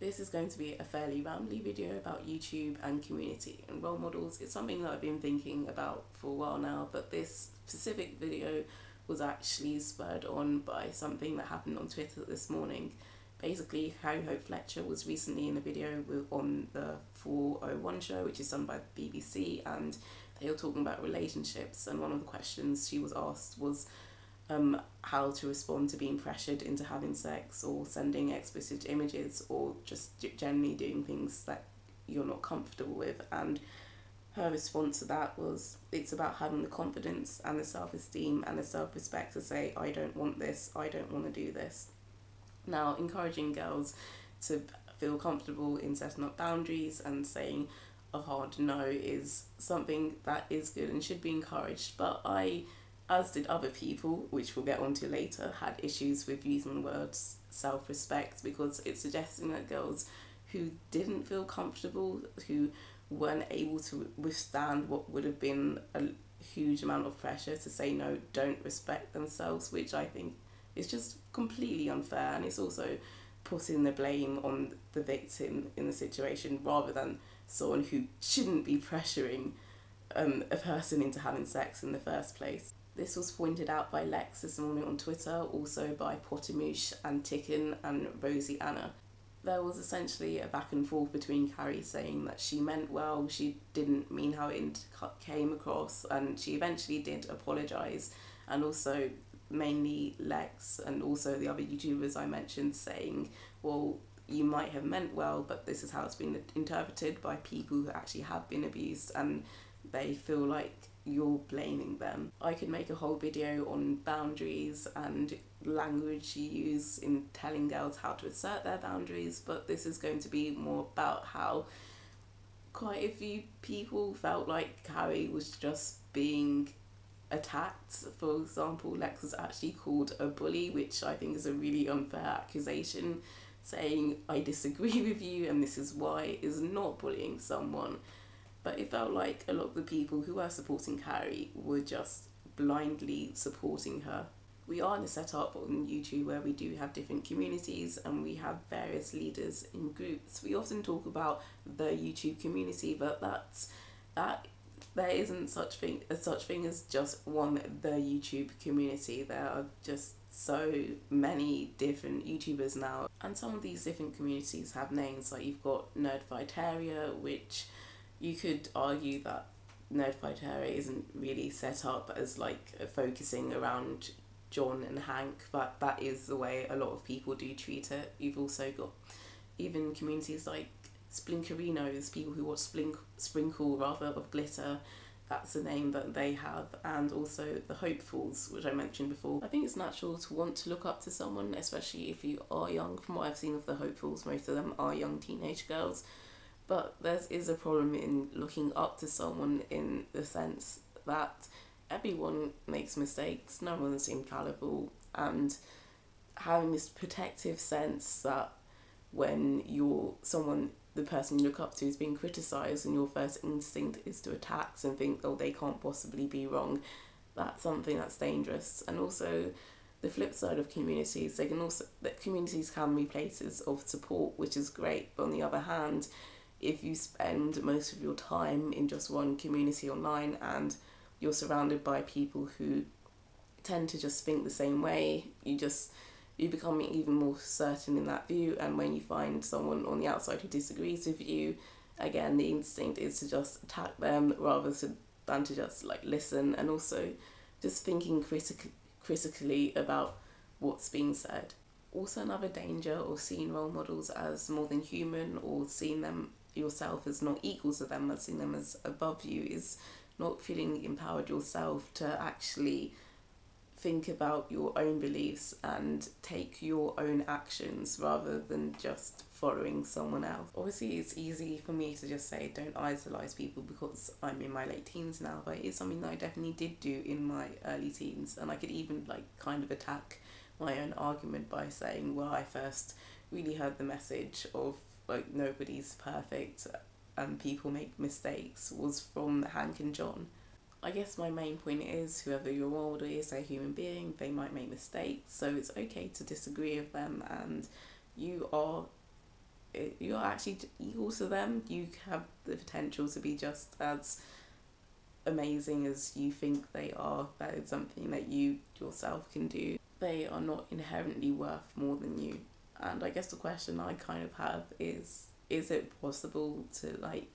This is going to be a fairly rambly video about YouTube and community and role models. It's something that I've been thinking about for a while now, but this specific video was actually spurred on by something that happened on Twitter this morning. Basically, Carrie Hope Fletcher was recently in a video on the 401 show, which is done by the BBC, and they were talking about relationships. And one of the questions she was asked was, um, how to respond to being pressured into having sex or sending explicit images or just generally doing things that you're not comfortable with. And her response to that was it's about having the confidence and the self esteem and the self respect to say, I don't want this, I don't want to do this. Now, encouraging girls to feel comfortable in setting up boundaries and saying a hard no is something that is good and should be encouraged. But I as did other people, which we'll get onto later, had issues with using the words self respect because it's suggesting that girls who didn't feel comfortable, who weren't able to withstand what would have been a huge amount of pressure to say no, don't respect themselves, which I think is just completely unfair and it's also putting the blame on the victim in the situation rather than someone who shouldn't be pressuring um, a person into having sex in the first place. This was pointed out by Lex this morning on Twitter, also by Pottermoosh and Ticken and Rosianna. There was essentially a back and forth between Carrie saying that she meant well, she didn't mean how it came across, and she eventually did apologise, and also mainly Lex and also the other YouTubers I mentioned saying, well, you might have meant well, but this is how it's been interpreted by people who actually have been abused, and they feel like you're blaming them. I could make a whole video on boundaries and language you use in telling girls how to assert their boundaries, but this is going to be more about how quite a few people felt like Carrie was just being attacked. For example, Lex was actually called a bully, which I think is a really unfair accusation. Saying I disagree with you and this is why is not bullying someone but it felt like a lot of the people who were supporting Carrie were just blindly supporting her. We are in a setup on YouTube where we do have different communities and we have various leaders in groups. We often talk about the YouTube community, but that's that there isn't such thing as such thing as just one the YouTube community. There are just so many different YouTubers now, and some of these different communities have names. Like you've got Nerdfighteria, which you could argue that Nerdfighteria isn't really set up as like focusing around John and Hank, but that is the way a lot of people do treat it. You've also got even communities like Splinkerinos, people who watch Splink- Sprinkle rather of glitter. That's the name that they have, and also the hopefuls, which I mentioned before. I think it's natural to want to look up to someone, especially if you are young. From what I've seen of the hopefuls, most of them are young teenage girls but there is a problem in looking up to someone in the sense that everyone makes mistakes, no one's infallible, and having this protective sense that when you're someone the person you look up to is being criticized and your first instinct is to attack and think oh they can't possibly be wrong that's something that's dangerous. And also the flip side of communities they can also that communities can be places of support which is great but on the other hand if you spend most of your time in just one community online and you're surrounded by people who tend to just think the same way, you just you become even more certain in that view and when you find someone on the outside who disagrees with you, again the instinct is to just attack them rather than to just like listen and also just thinking critic- critically about what's being said. Also another danger of seeing role models as more than human or seeing them yourself as not equal to them, but seeing them as above you is not feeling empowered yourself to actually think about your own beliefs and take your own actions rather than just following someone else. Obviously, it's easy for me to just say don't idolize people because I'm in my late teens now, but it's something that I definitely did do in my early teens, and I could even like kind of attack my own argument by saying, well, I first really heard the message of like nobody's perfect and people make mistakes was from Hank and John. I guess my main point is whoever your model is a human being, they might make mistakes, so it's okay to disagree with them and you are eh, you're actually equal to them. You have the potential to be just as amazing as you think they are. That is something that you yourself can do. They are not inherently worth more than you. And I guess the question I kind of have is is it possible to like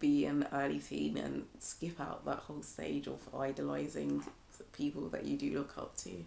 be an early teen and skip out that whole stage of idolizing people that you do look up to?